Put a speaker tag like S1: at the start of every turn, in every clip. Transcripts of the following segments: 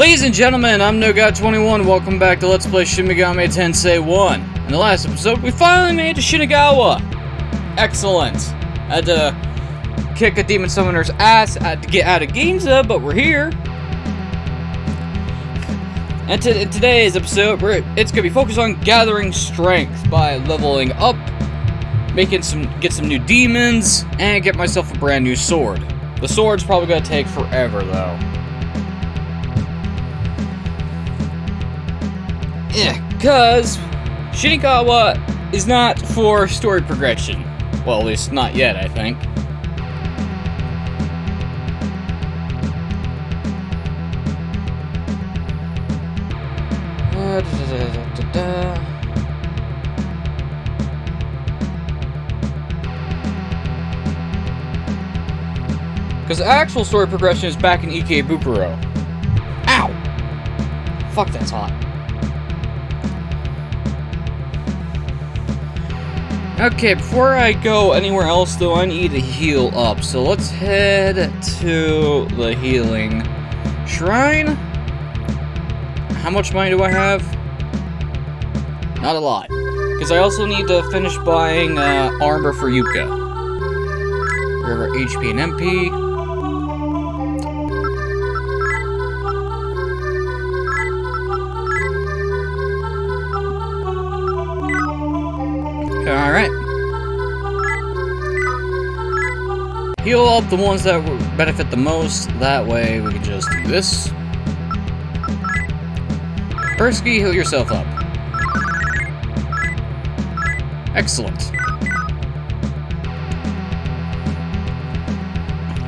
S1: Ladies and gentlemen, I'm NoGod21. Welcome back to Let's Play Shin Megami Tensei 1. In the last episode, we finally made to Shinagawa. Excellent. I had to kick a demon summoner's ass I had to get out of Ginza, but we're here. And in today's episode, it's going to be focused on gathering strength by leveling up, making some, get some new demons, and get myself a brand new sword. The sword's probably going to take forever, though. Yeah, because Shinagawa is not for story progression. Well, at least not yet, I think. Because the actual story progression is back in Ikebukuro. Ow! Fuck, that's hot. Okay, before I go anywhere else, though, I need to heal up. So let's head to the healing shrine. How much money do I have? Not a lot. Because I also need to finish buying uh, armor for Yuka. River HP and MP. Heal up the ones that benefit the most. That way we can just do this. Persky, heal yourself up. Excellent.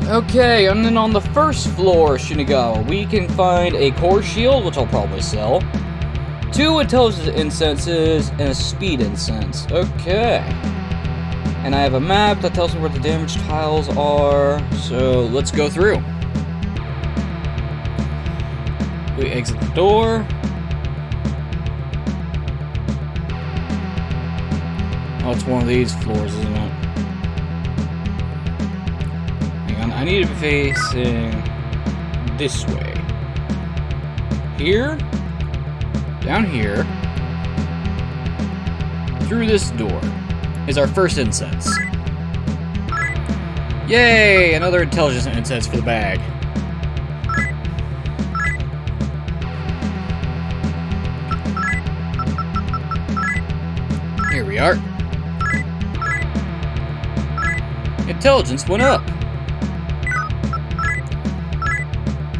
S1: Okay, and then on the first floor, Shinagawa, we can find a core shield, which I'll probably sell. Two intelligence incenses and a speed incense. Okay. And I have a map that tells me where the damaged tiles are. So let's go through. We exit the door. Oh, it's one of these floors, isn't it? Hang on, I need to be facing this way. Here? down here, through this door, is our first incense. Yay! Another intelligence incense for the bag. Here we are. Intelligence went up.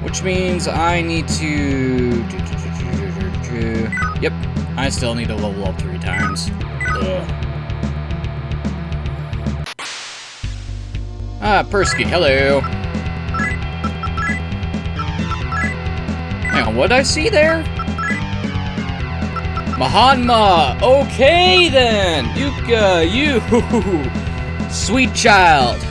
S1: Which means I need to Yep, I still need to level up three times. Ugh. Ah, Persky, hello. On, what I see there? Mahanma! Okay then! Yuka, you! Sweet child!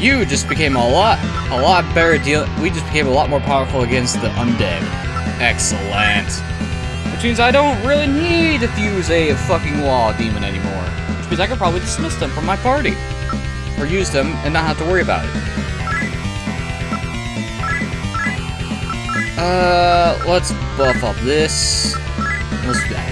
S1: You just became a lot, a lot better deal. We just became a lot more powerful against the undead. Excellent. Which means I don't really need to fuse a fucking law demon anymore. Means I could probably dismiss them from my party. Or use them and not have to worry about it. Uh, let's buff up this. Let's do that.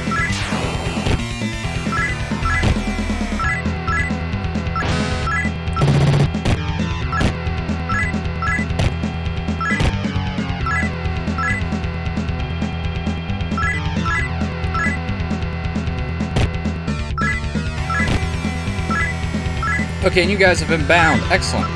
S1: Okay, and you guys have been bound. Excellent.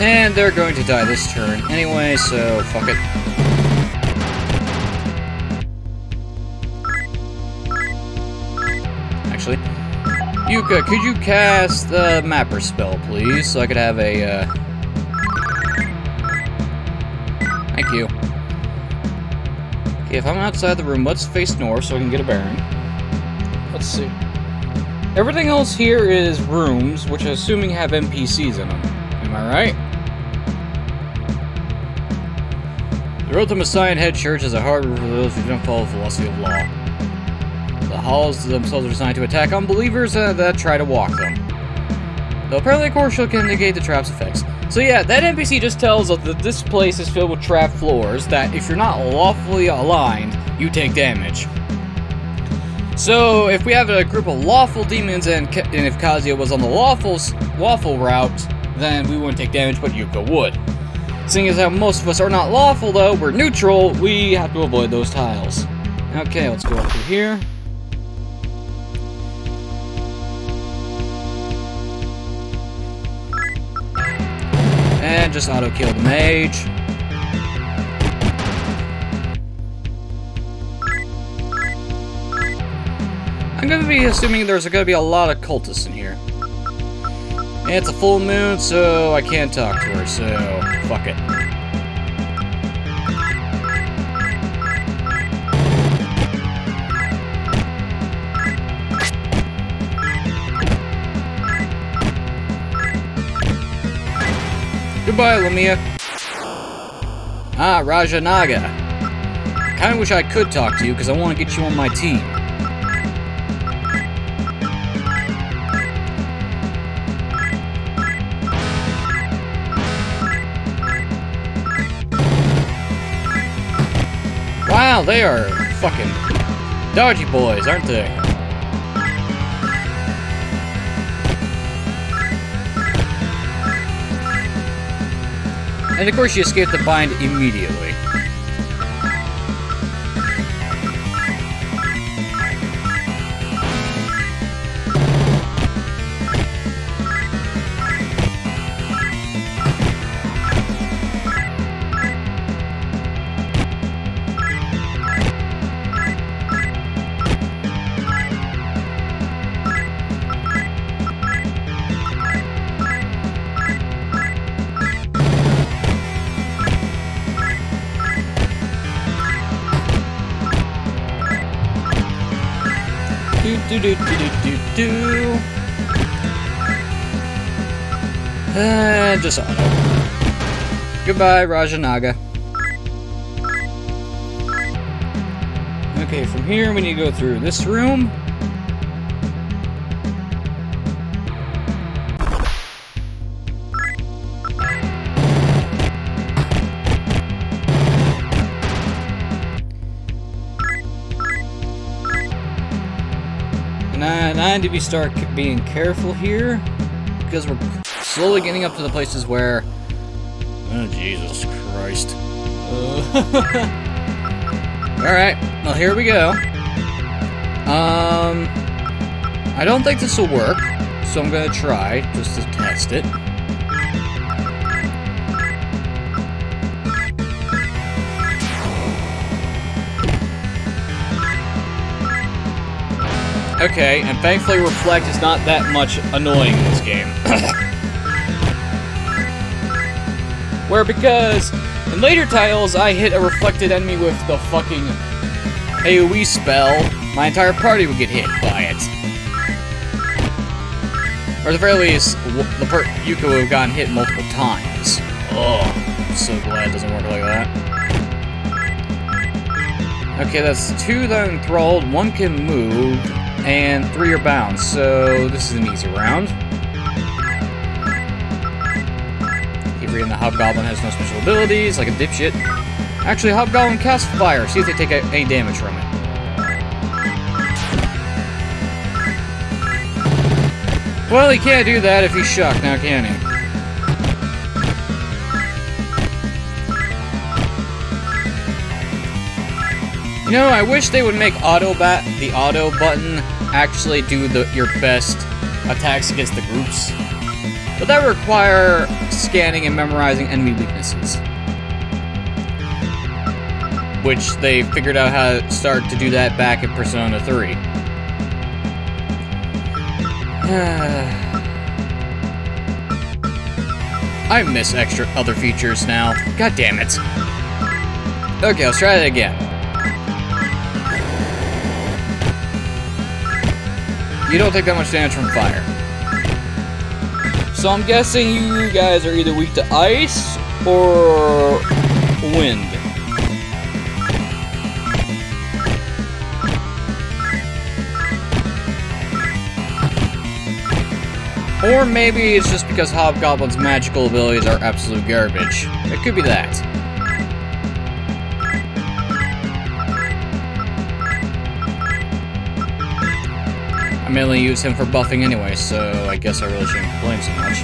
S1: And they're going to die this turn anyway, so fuck it. Yuka, could you cast the Mapper spell, please, so I could have a, uh... Thank you. Okay, if I'm outside the room, let's face north so I can get a bearing. Let's see. Everything else here is rooms, which I'm assuming have NPCs in them. Am I right? The road to Messiah Head Church is a harbor for those who don't follow the philosophy of law. Halls themselves are designed to attack unbelievers uh, that try to walk them. Though apparently a shield can negate the trap's effects. So yeah, that NPC just tells us that this place is filled with trap floors, that if you're not lawfully aligned, you take damage. So if we have a group of lawful demons and, and if Kazuya was on the lawful, lawful route, then we wouldn't take damage, but Yuka would. Seeing as how most of us are not lawful though, we're neutral, we have to avoid those tiles. Okay, let's go up through here. And just auto-kill the mage. I'm gonna be assuming there's gonna be a lot of cultists in here. And it's a full moon, so I can't talk to her, so fuck it. Goodbye, Lamia. Ah, Raja Naga. Kinda wish I could talk to you, because I want to get you on my team. Wow, they are fucking dodgy boys, aren't they? And of course you escape the bind immediately. Do do do do just auto. Goodbye, Rajanaga. Okay, from here we need to go through this room. Need to be start being careful here because we're slowly getting up to the places where. Oh Jesus Christ! Uh, all right, well here we go. Um, I don't think this will work, so I'm gonna try just to test it. Okay, and thankfully Reflect is not that much annoying in this game. Where because in later titles I hit a reflected enemy with the fucking AoE spell, my entire party would get hit by it. Or at the very least, the per Yuka would have gotten hit multiple times. Oh, so glad it doesn't work like that. Okay, that's two that are enthralled, one can move, and three are bound, so this is an easy round. Avery and the Hobgoblin has no special abilities, like a dipshit. Actually, Hobgoblin casts fire, see if they take any damage from it. Well, he can't do that if he's shocked now, can he? You know, I wish they would make auto bat the auto button actually do the your best attacks against the groups. But that require scanning and memorizing enemy weaknesses. Which they figured out how to start to do that back in Persona 3. I miss extra other features now. God damn it. Okay, let's try that again. You don't take that much damage from fire. So I'm guessing you guys are either weak to ice or wind. Or maybe it's just because Hobgoblin's magical abilities are absolute garbage. It could be that. I mainly use him for buffing anyway, so I guess I really shouldn't complain so much.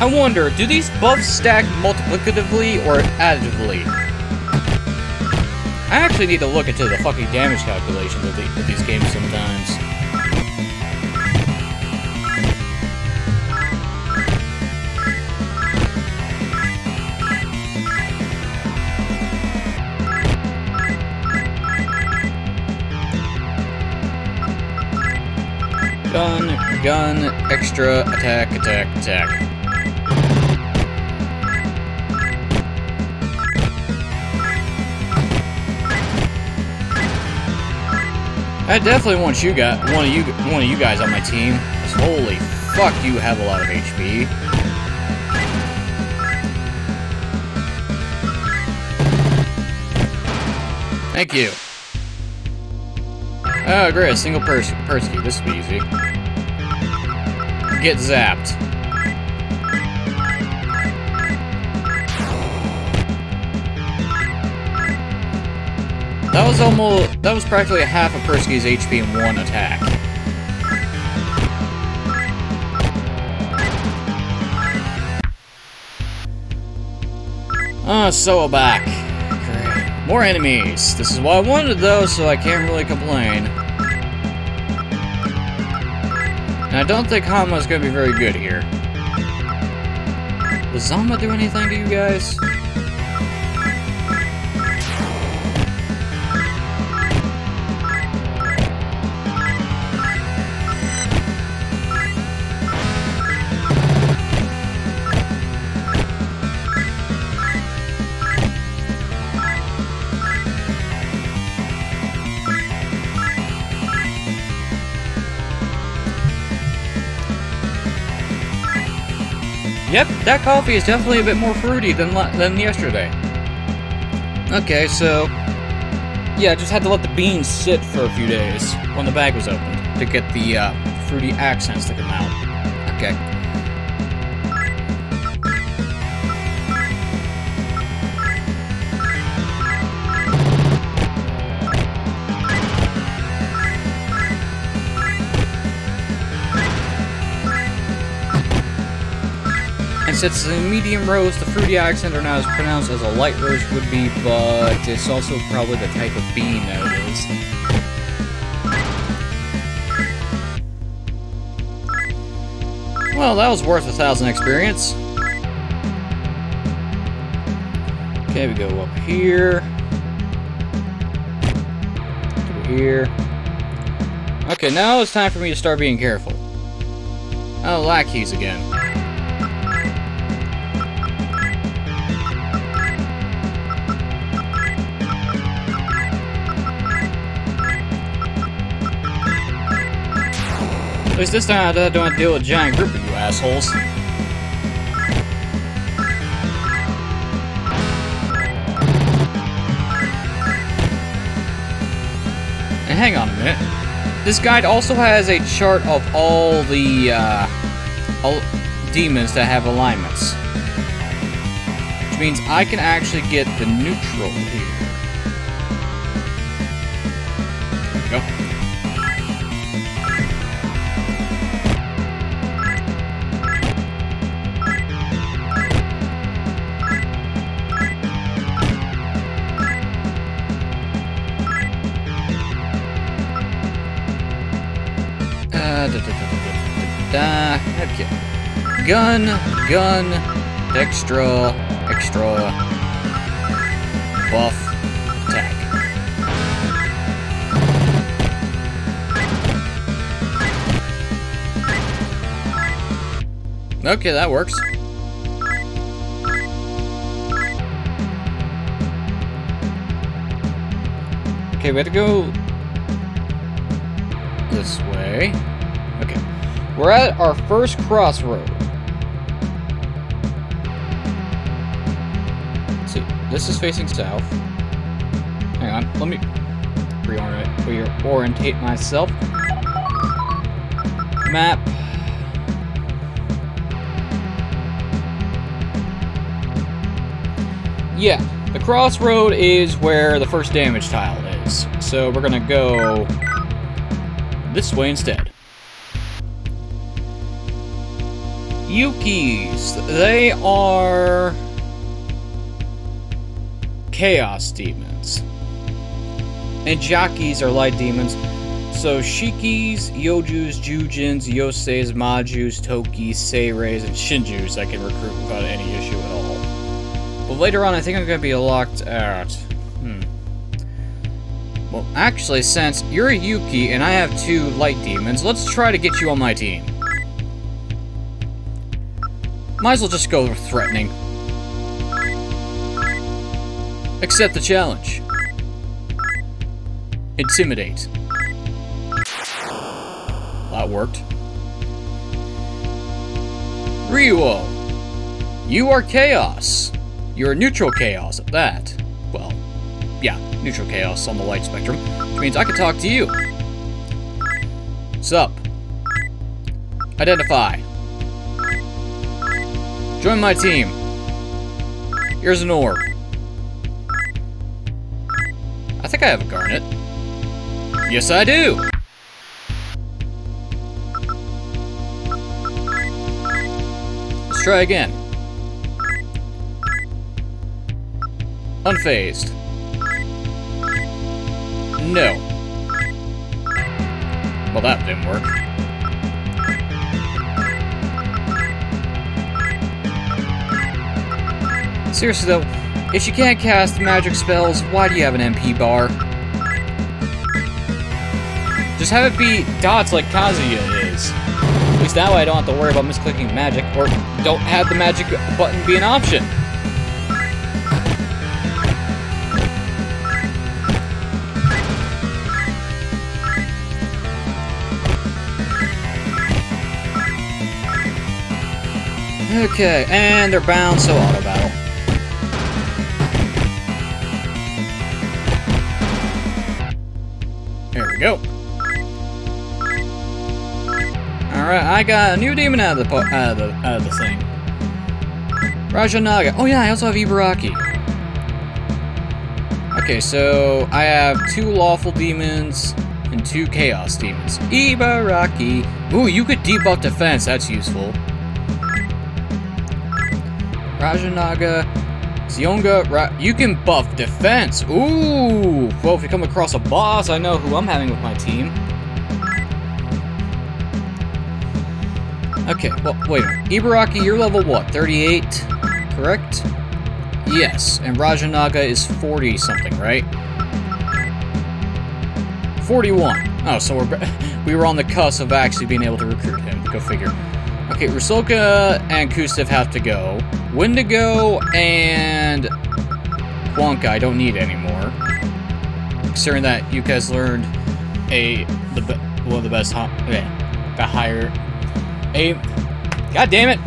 S1: I wonder, do these buffs stack multiplicatively or additively? I actually need to look into the fucking damage calculations of, the, of these games sometimes. Gun, extra, attack, attack, attack. I definitely want you guys, one of you, one of you guys on my team. Holy fuck, you have a lot of HP. Thank you. Oh, great, a single person, Persky. This will be easy. Get zapped. That was almost, that was practically a half of Persky's HP in one attack. Ah, oh, so back. More enemies. This is what I wanted though, so I can't really complain. And I don't think Hanma's gonna be very good here. Does Zama do anything to you guys? That coffee is definitely a bit more fruity than than yesterday. Okay, so... Yeah, I just had to let the beans sit for a few days when the bag was opened to get the uh, fruity accents to come out. Okay. It's a medium roast, the fruity accent are not as pronounced as a light roast would be, but it's also probably the type of bean that it is. Well, that was worth a thousand experience. Okay, we go up here. Here. Okay, now it's time for me to start being careful. Oh, lackeys again. At least this time I don't deal with a giant group of you assholes. And hang on a minute. This guide also has a chart of all the uh, all demons that have alignments. Which means I can actually get the neutral here. da, Gun, gun, extra, extra, buff, attack. Okay, that works. Okay, we have to go this way. Okay. We're at our first crossroad. This is facing south. Hang on. Let me reorient, reorientate myself. Map. Yeah, the crossroad is where the first damage tile is. So we're gonna go this way instead. Yukis. They are chaos demons. And Jakis are light demons. So Shikis, Yojus, Jujins, Yoseis, Majus, Tokis, Seireis, and Shinjus I can recruit without any issue at all. But later on I think I'm gonna be locked out. Hmm. Well, actually, since you're a Yuki and I have two light demons, let's try to get you on my team. Might as well just go threatening. Accept the challenge. Intimidate. That worked. Ryuo. You are Chaos. You're neutral Chaos at that. Well, yeah, neutral Chaos on the light spectrum, which means I can talk to you. Sup? Identify. Join my team. Here's an orb. I think I have a garnet. Yes, I do! Let's try again. Unfazed. No. Well, that didn't work. Seriously though, if you can't cast magic spells, why do you have an MP bar? Just have it be dots like Kazuya is. At least that way I don't have to worry about misclicking magic, or don't have the magic button be an option. Okay, and they're bound, so auto battle. Alright, I got a new demon out of the out of the out of the thing. Rajanaga. Oh yeah, I also have Ibaraki. Okay, so I have two lawful demons and two chaos demons. Ibaraki. Ooh, you could debuff defense. That's useful. Rajanaga, Zionga, Ra you can buff defense. Ooh! Well, if you come across a boss, I know who I'm having with my team. Okay, well, wait. Ibaraki, you're level what? 38? Correct? Yes, and Rajanaga is 40 something, right? 41. Oh, so we're we were on the cusp of actually being able to recruit him. Go figure. Okay, Rusalka and Kustev have to go. Wendigo and Wonka I don't need anymore. Considering that you guys learned a the one of the best yeah, got higher a God damn it!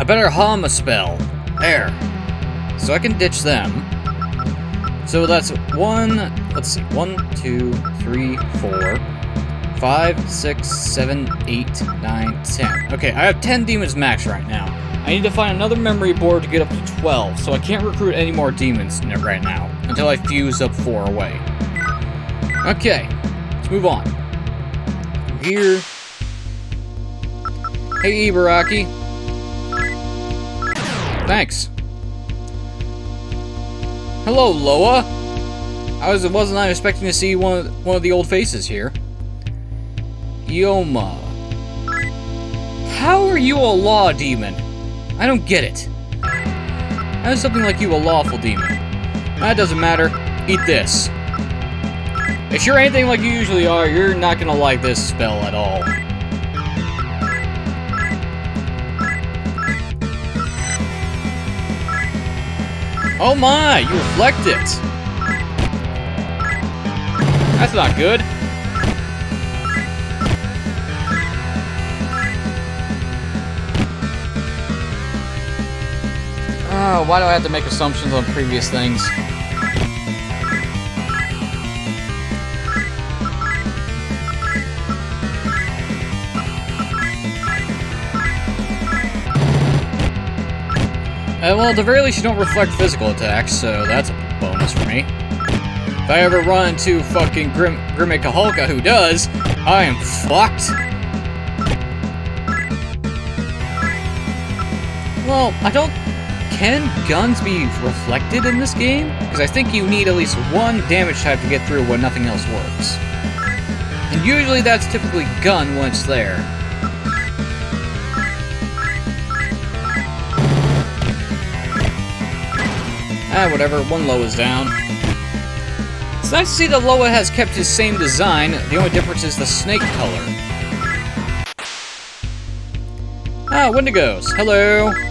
S1: A better Hama spell. There. So I can ditch them. So that's one let's see, one, two, three, four, five, six, seven, eight, nine, ten. Okay, I have 10 demons max right now. I need to find another memory board to get up to 12, so I can't recruit any more demons right now, until I fuse up four away. Okay, let's move on. Here. Hey, Ibaraki. Thanks. Hello, Loa. I was wasn't I expecting to see one of, one of the old faces here. Yoma. How are you a law demon? I don't get it. How is something like you a lawful demon? That doesn't matter. Eat this. If you're anything like you usually are, you're not gonna like this spell at all. Oh my, you reflect it! That's not good. Oh, why do I have to make assumptions on previous things? Uh, well, at the very least, you don't reflect physical attacks, so that's a bonus for me. If I ever run into fucking Grim Grimmy who does, I am fucked. Well, I don't... Can guns be reflected in this game? Because I think you need at least one damage type to get through when nothing else works. And usually that's typically gun it's there. Ah, whatever, one Loa is down. It's nice to see that Loa has kept his same design, the only difference is the snake color. Ah, Wendigos, hello!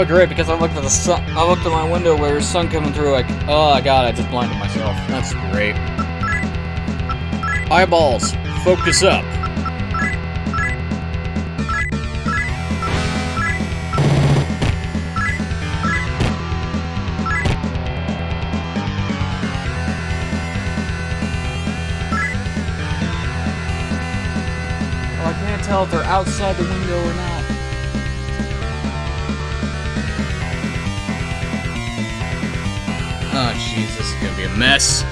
S1: Oh great, because I looked at the sun I looked at my window where there's sun coming through like, oh god, I just blinded myself. That's great. Eyeballs, focus up. Well, I can't tell if they're outside the window or not. Oh, jeez, this is gonna be a mess.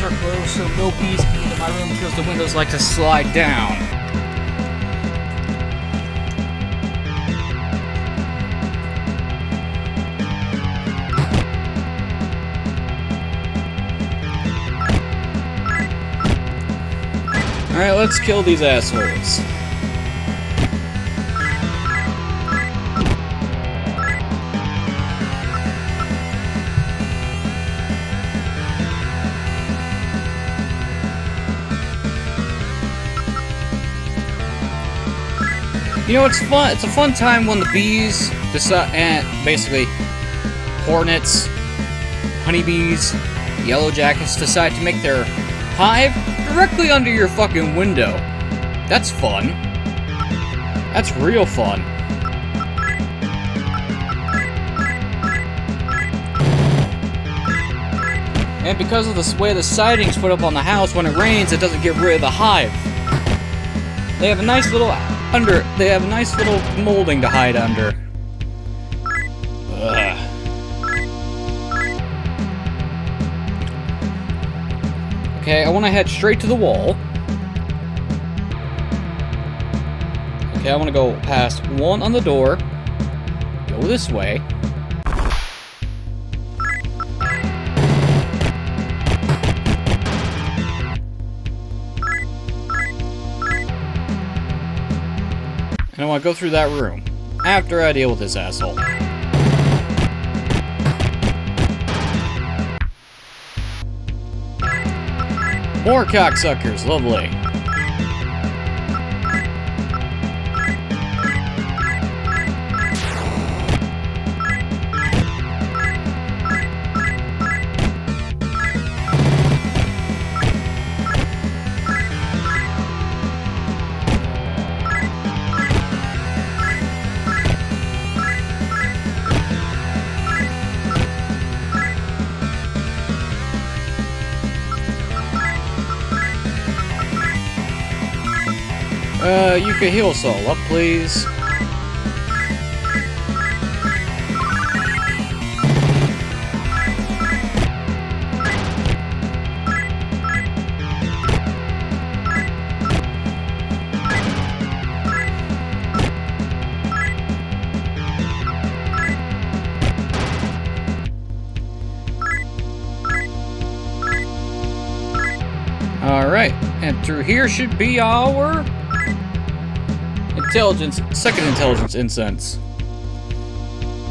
S1: Windows are closed, so no bees can get in my room because the windows like to slide down. Alright, let's kill these assholes. You know, it's fun. It's a fun time when the bees decide, and basically hornets, honeybees, yellow jackets decide to make their hive directly under your fucking window. That's fun. That's real fun. And because of the way the siding's put up on the house, when it rains, it doesn't get rid of the hive. They have a nice little under. They have a nice little molding to hide under. Ugh. Okay, I want to head straight to the wall. Okay, I want to go past one on the door. Go this way. Want to go through that room. After I deal with this asshole. More cocksuckers, lovely. Could heal Saul up, please. Alright, and through here should be our intelligence, second intelligence incense.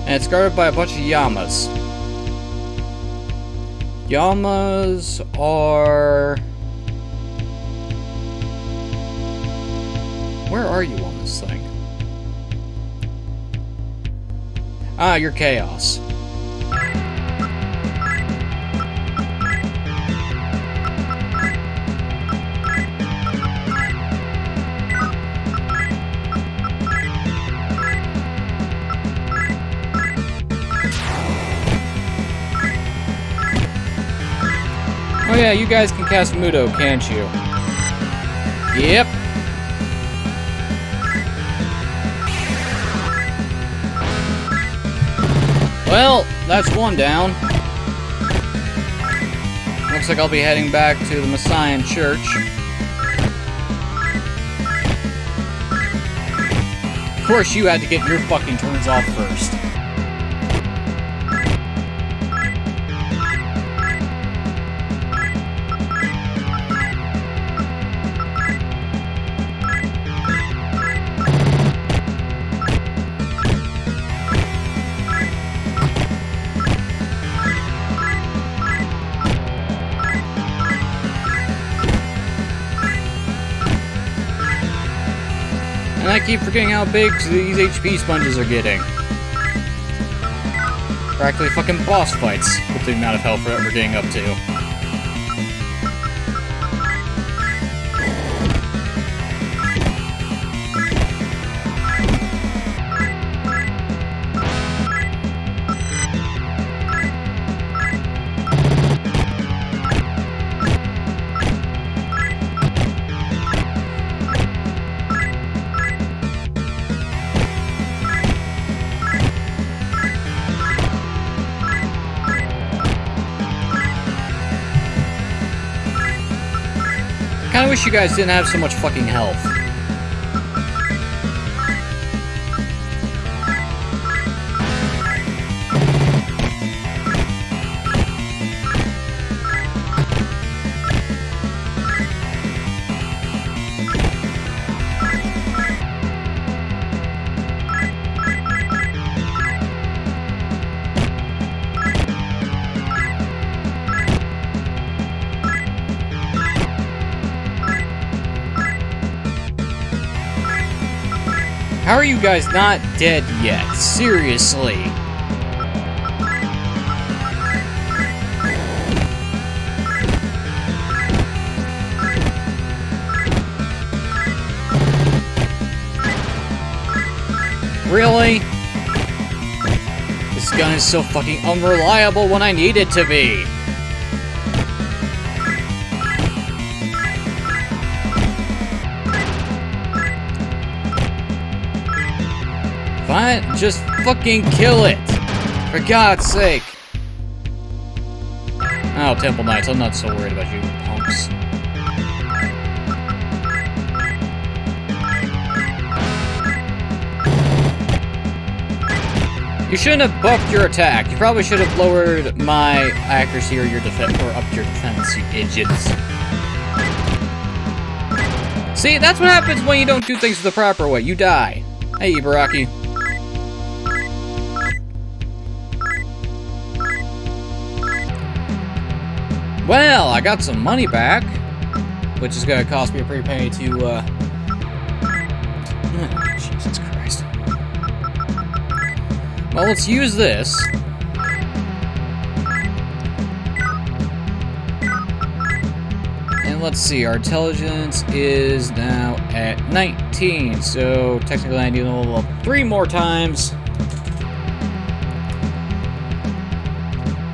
S1: And it's guarded by a bunch of Yamas. Yamas are... Where are you on this thing? Ah, you're Chaos. Yeah, you guys can cast Mudo, can't you? Yep. Well, that's one down. Looks like I'll be heading back to the Messiah Church. Of course, you had to get your fucking turns off first. And I keep forgetting how big these HP sponges are getting. Practically fucking boss fights with the amount of health that we're getting up to. Wish you guys didn't have so much fucking health. You guys not dead yet? Seriously. Really? This gun is so fucking unreliable when I need it to be. Just fucking kill it. For God's sake. Oh, Temple Knights. I'm not so worried about you punks. You shouldn't have buffed your attack. You probably should have lowered my accuracy or your defense or upped your defense, you idiots. See, that's what happens when you don't do things the proper way. You die. Hey, Ibaraki. Well, I got some money back, which is gonna cost me a penny to, uh... Oh, Jesus Christ. Well, let's use this. And let's see, our intelligence is now at 19, so technically I need to level up three more times.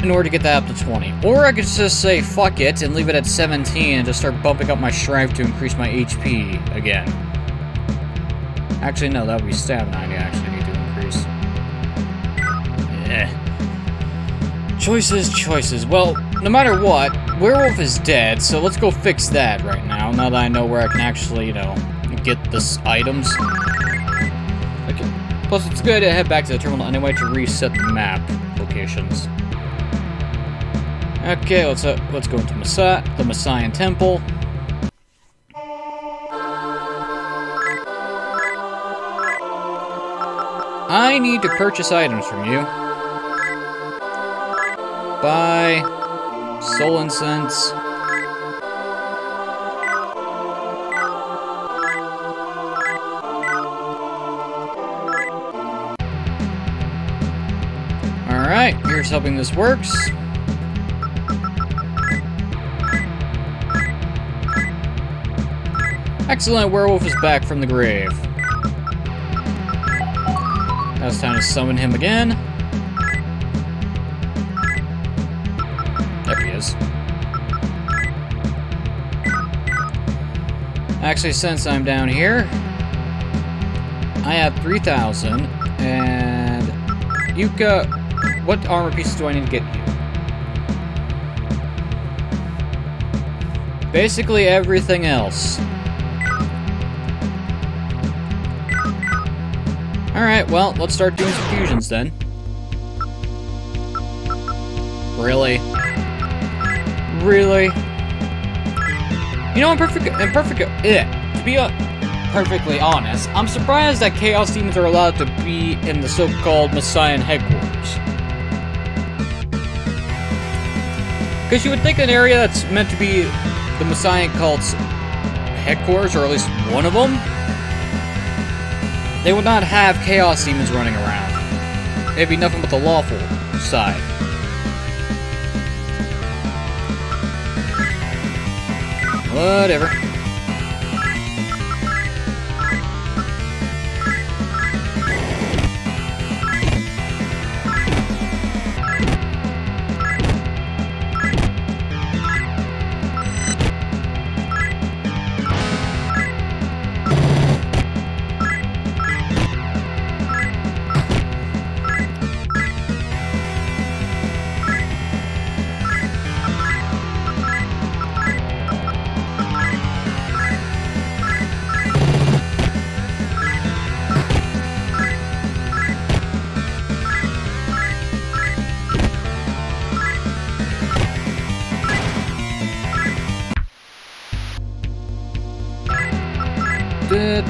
S1: In order to get that up to 20. Or I could just say fuck it and leave it at 17 and just start bumping up my strength to increase my HP again. Actually, no, that would be stamina I actually need to increase. Eh. Choices, choices. Well, no matter what, Werewolf is dead, so let's go fix that right now, now that I know where I can actually, you know, get the items. Okay. Plus, it's good to head back to the terminal anyway to reset the map locations. Okay, let's uh, let's go into Messiah, the Messiah Temple. I need to purchase items from you. Buy soul incense. Alright, here's hoping this works. Excellent, werewolf is back from the grave. Now it's time to summon him again. There he is. Actually, since I'm down here, I have 3,000, and Yuka, what armor pieces do I need to get you? Basically everything else. Alright, well, let's start doing some fusions then. Really? Really? You know, I'm perfect, I'm perfect, eh, to be uh, perfectly honest, I'm surprised that Chaos Demons are allowed to be in the so-called Messiah headquarters. Because you would think an area that's meant to be the Messiah cult's headquarters, or at least one of them, they would not have Chaos Demons running around. It'd be nothing but the lawful side. Whatever.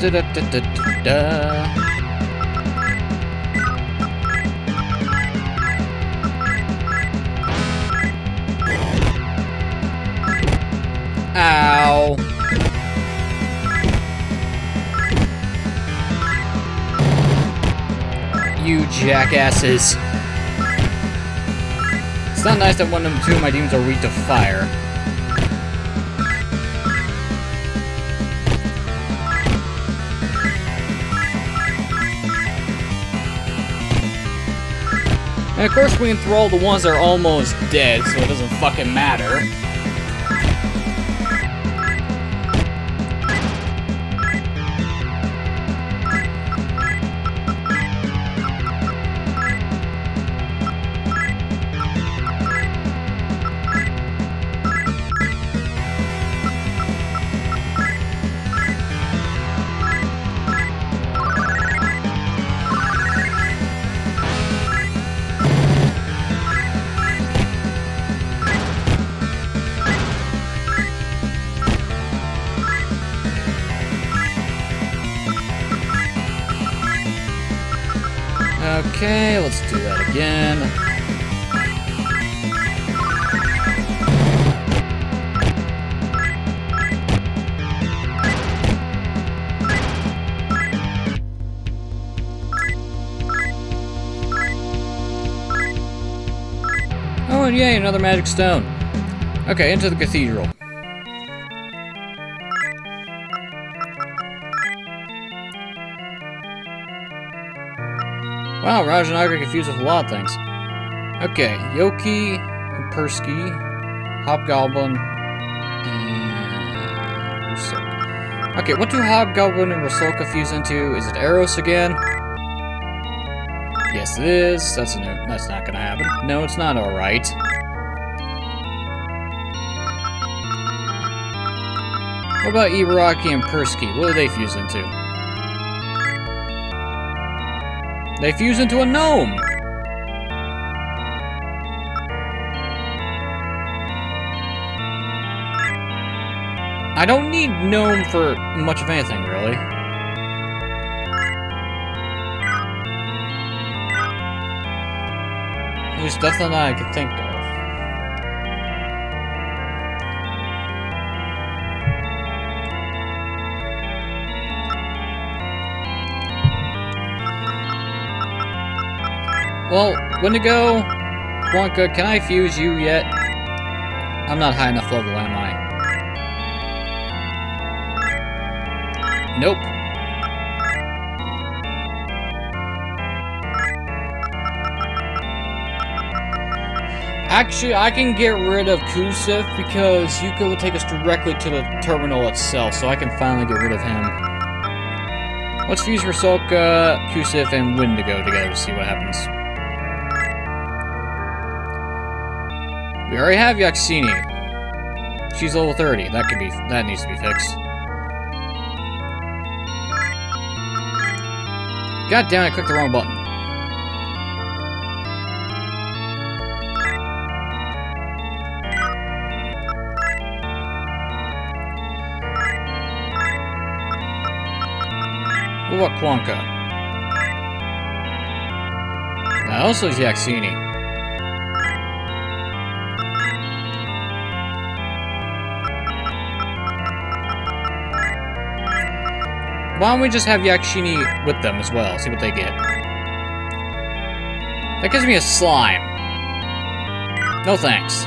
S1: Da da da da da. Ow. You jackasses. It's not nice that one of two of my demons are weak to fire. And of course we enthrall the ones that are almost dead, so it doesn't fucking matter. Again. Oh, and yay, another magic stone. Okay, into the cathedral. Wow, Raj and I are confused with a lot of things. Okay, Yoki, Persky, Hobgoblin, and Rusalka. Okay, what do Hobgoblin and Rusalka fuse into? Is it Eros again? Yes, it is. That's no, that's not gonna happen. No, it's not alright. What about Ibaraki and Persky? What do they fuse into? They fuse into a gnome! I don't need gnome for much of anything, really. At least nothing I can think of. Well, Wendigo, Wonka, can I fuse you yet? I'm not high enough level, am I? Nope. Actually, I can get rid of Kusif because Yuka will take us directly to the terminal itself, so I can finally get rid of him. Let's fuse Rusalka, Kusif, and Wendigo together to see what happens. We already have Yakshini. She's level 30. That can be that needs to be fixed. God damn I clicked the wrong button. What about Quanka? That also is Yakshini. Why don't we just have Yakshini with them as well, see what they get. That gives me a slime. No thanks.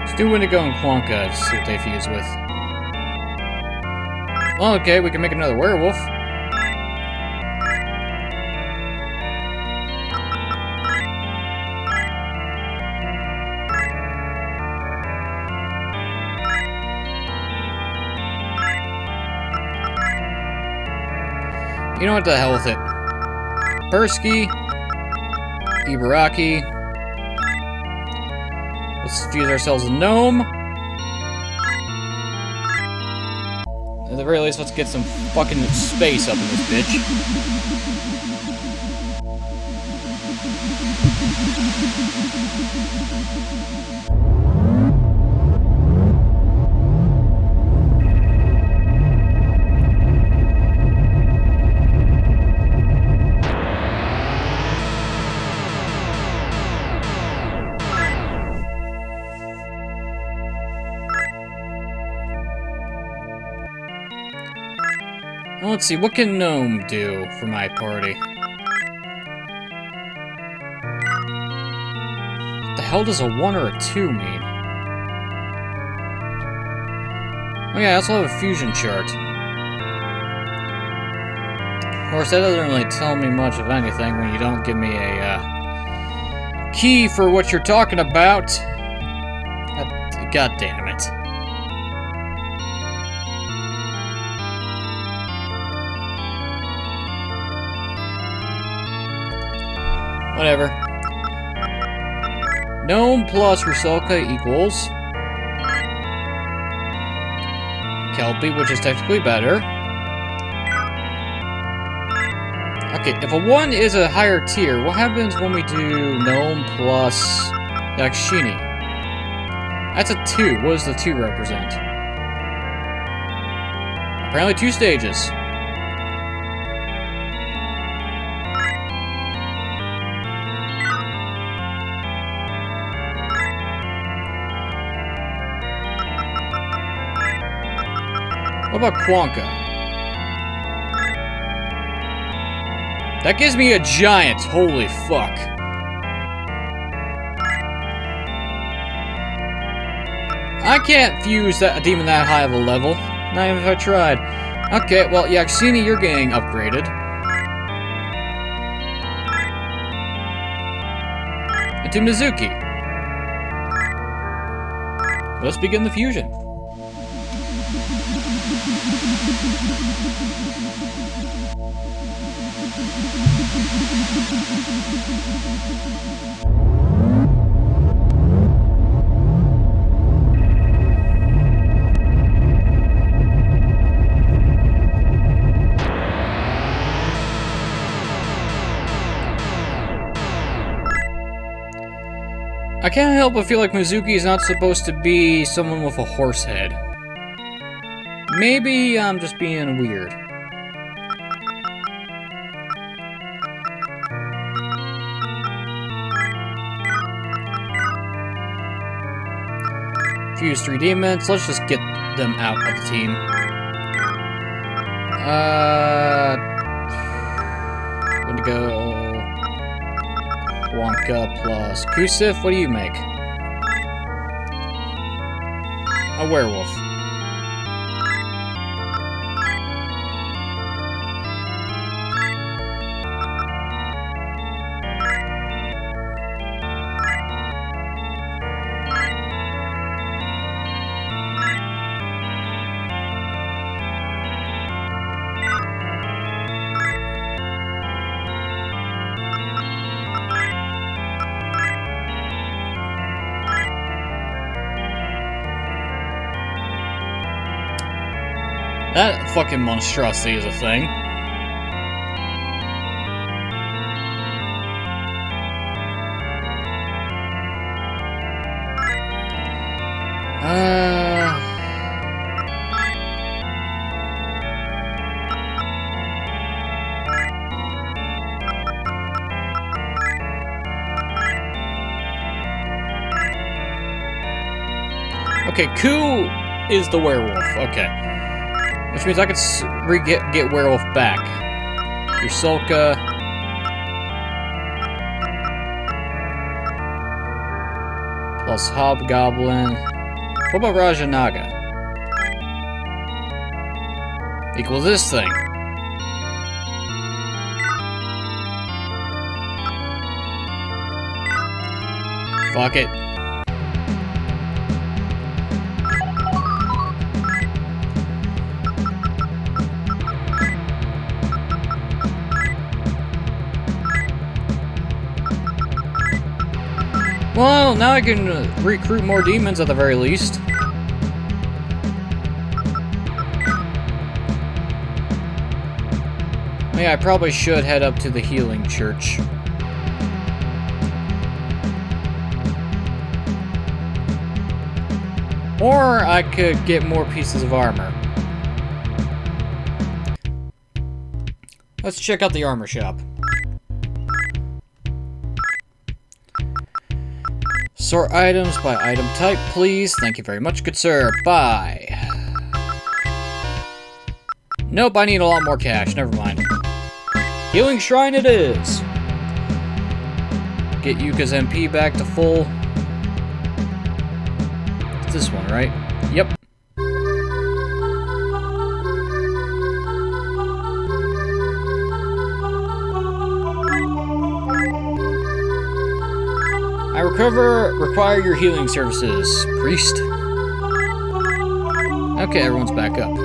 S1: Let's do Wendigo and Quanka to see what they fuse with. Well, okay, we can make another werewolf. You know what, the hell with it. Persky, Ibaraki. Let's fuse ourselves a gnome. At the very least, let's get some fucking space up in this bitch. Let's see, what can Gnome do for my party? What the hell does a 1 or a 2 mean? Oh yeah, I also have a fusion chart. Of course, that doesn't really tell me much of anything when you don't give me a, uh, key for what you're talking about. God, God damn it. Whatever. Gnome plus Rusalka equals Kelpie, which is technically better. Okay, if a 1 is a higher tier, what happens when we do Gnome plus Yakshini? That's a 2. What does the 2 represent? Apparently two stages. What about Quonka? That gives me a giant. Holy fuck. I can't fuse that, a demon that high of a level. Not even if I tried. Okay, well, Yakshini, you're getting upgraded. Into Mizuki. Let's begin the fusion. I can't help but feel like Mizuki is not supposed to be someone with a horse head. Maybe I'm just being weird. Fuse three demons. Let's just get them out of the team. Uh, Wendigo, Wonka plus Kusif. What do you make? A werewolf. Fucking monstrosity is a thing. Uh... Okay, Ku is the werewolf. Okay. Which means I can re get, get werewolf back. Your Ursulka. Plus Hobgoblin. What about Rajanaga? Equals this thing. Fuck it. Well, now I can uh, recruit more demons at the very least. Yeah, I probably should head up to the healing church. Or I could get more pieces of armor. Let's check out the armor shop. Sort items by item type, please. Thank you very much, good sir. Bye. Nope, I need a lot more cash. Never mind. Healing Shrine it is. Get Yuka's MP back to full. It's this one, right? Recover, require your healing services, priest. Okay, everyone's back up.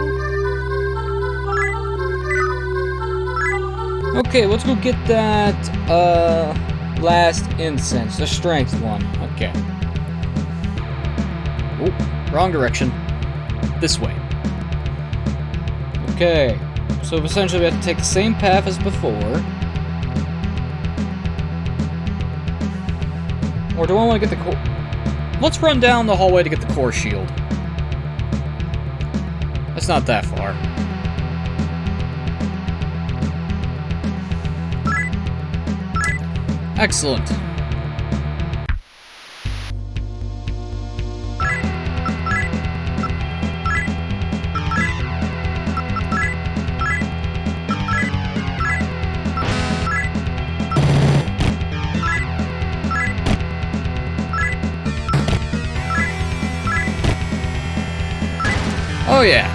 S1: Okay, let's go get that, uh, last incense, the strength one. Okay. Oh, wrong direction. This way. Okay, so essentially we have to take the same path as before. Or do I want to get the core... let's run down the hallway to get the core shield. That's not that far. Excellent. Oh yeah.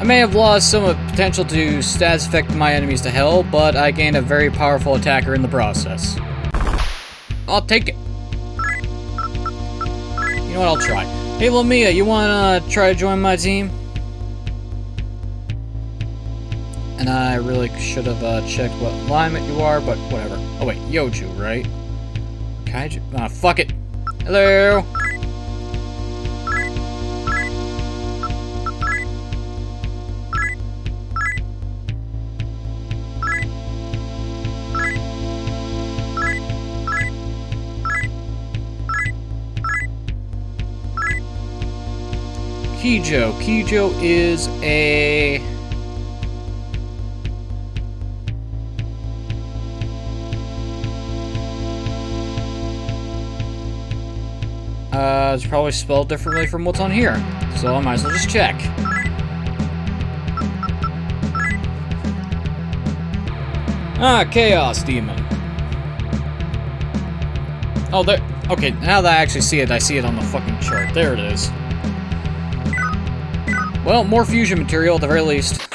S1: I may have lost some of potential to stats affect my enemies to hell, but I gained a very powerful attacker in the process. I'll take it. You know what, I'll try. Hey, Lamia, you wanna try to join my team? And I really should have uh, checked what alignment you are, but whatever. Oh wait, Yoju, right? Kaiju? Ah, fuck it. Hello? Kijo. Kijo is a... Uh, it's probably spelled differently from what's on here. So I might as well just check. Ah, Chaos Demon. Oh, there. Okay, now that I actually see it, I see it on the fucking chart. There it is. Well, more fusion material at the very least.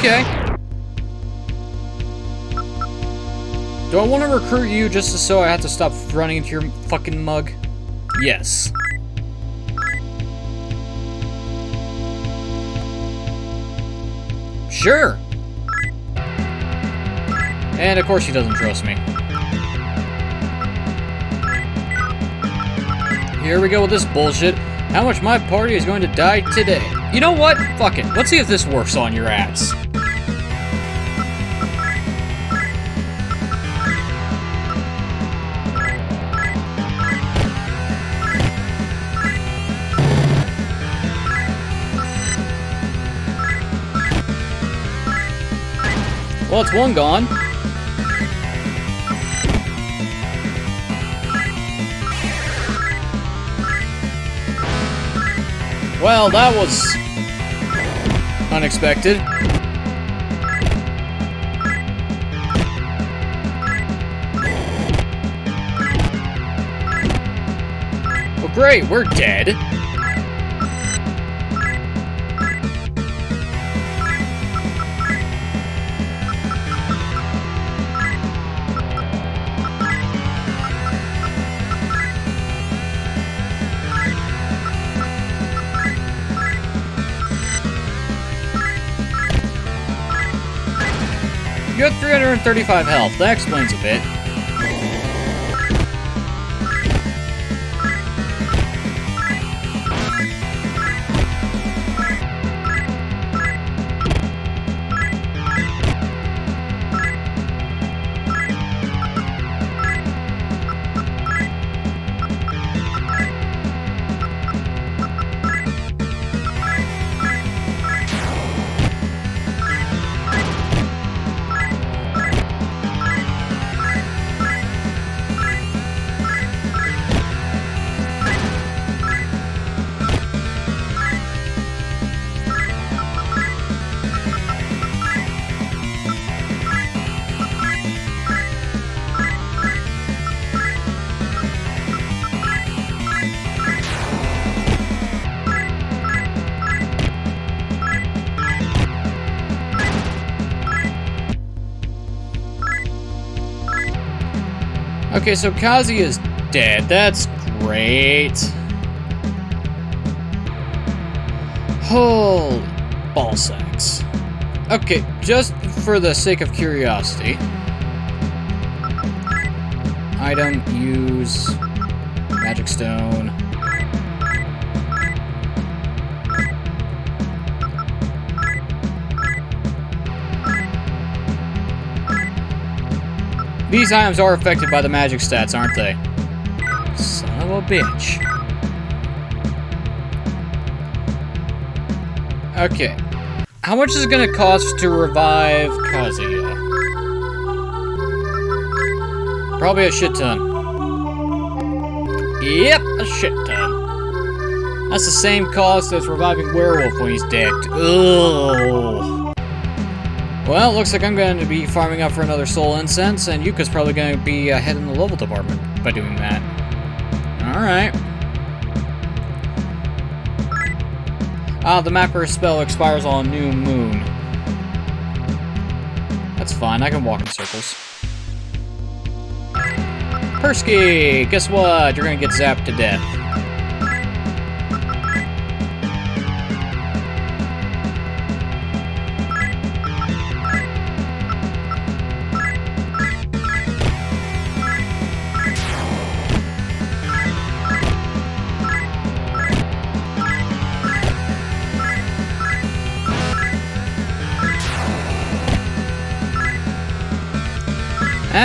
S1: Okay. Do I want to recruit you just so I have to stop running into your fucking mug? Yes. Sure. And of course he doesn't trust me. Here we go with this bullshit. How much my party is going to die today. You know what? Fuck it. Let's see if this works on your ass. Well, it's one gone. Well, that was unexpected. Well, great, we're dead. You have 335 health. That explains a bit. Okay, so Kazi is dead. That's great. Holy ball sacks. Okay, just for the sake of curiosity. item, use magic stone. These items are affected by the magic stats, aren't they? Son of a bitch. Okay. How much is it gonna cost to revive Kazuya? Probably a shit ton. Yep, a shit ton. That's the same cost as reviving Werewolf when he's dead. Ugh. Well, looks like I'm going to be farming up for another soul incense, and Yuka's probably going to be ahead in the level department by doing that. Alright. Ah, the mapper spell expires on new moon. That's fine, I can walk in circles. Persky! Guess what? You're gonna get zapped to death.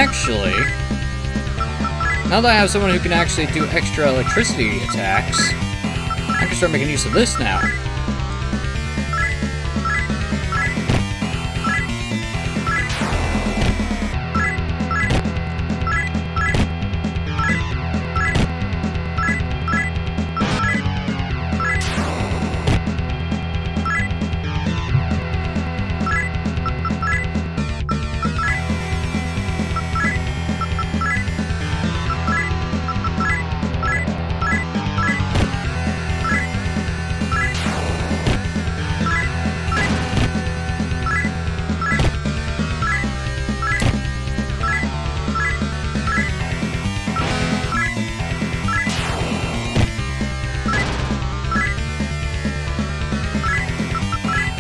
S1: Actually, now that I have someone who can actually do extra electricity attacks, I can start making use of this now.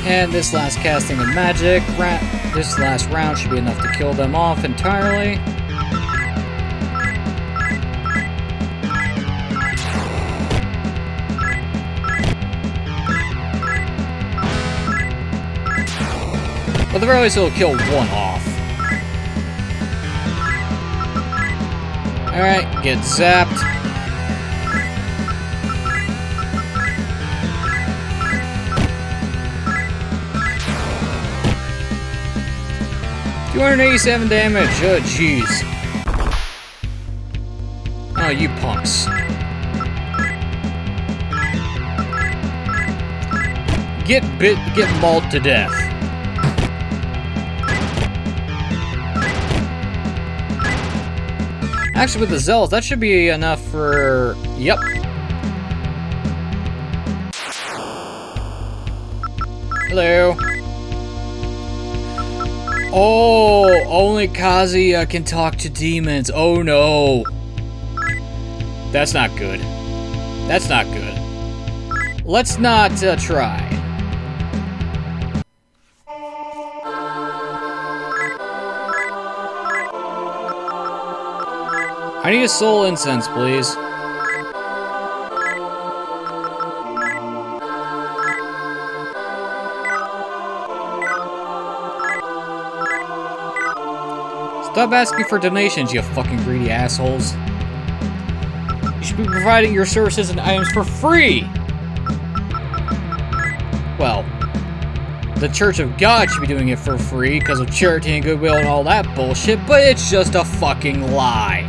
S1: And this last casting of magic, this last round should be enough to kill them off entirely. But the very least it'll kill one off. Alright, get zapped. 287 damage. Oh, jeez. Oh, you punks. Get bit, get mauled to death. Actually, with the Zealots, that should be enough for... Yep. Hello. Oh, only Kazuya can talk to demons. Oh no. That's not good. That's not good. Let's not uh, try. I need a soul incense, please. Stop asking for donations, you fucking greedy assholes. You should be providing your services and items for free! Well, the Church of God should be doing it for free because of charity and goodwill and all that bullshit, but it's just a fucking lie.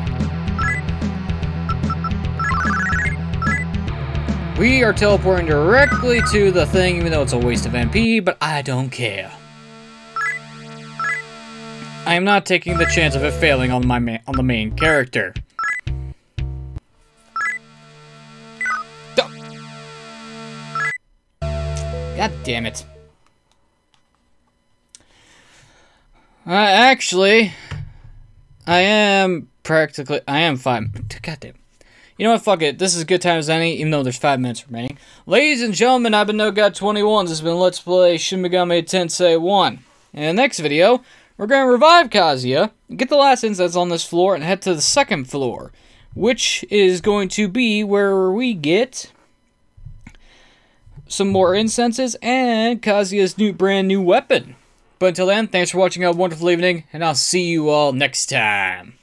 S1: We are teleporting directly to the thing, even though it's a waste of MP, but I don't care. I am not taking the chance of it failing on my on the main character. God damn it. Uh, actually, I am practically, I am fine. God damn. You know what, fuck it. This is good time as any, even though there's five minutes remaining. Ladies and gentlemen, I've been No God 21. This has been Let's Play Shin Megami Tensei 1. In the next video, we're going to revive Kazuya get the last incense on this floor and head to the second floor, which is going to be where we get some more incenses and Kazuya's new brand new weapon. But until then, thanks for watching. Have a wonderful evening, and I'll see you all next time.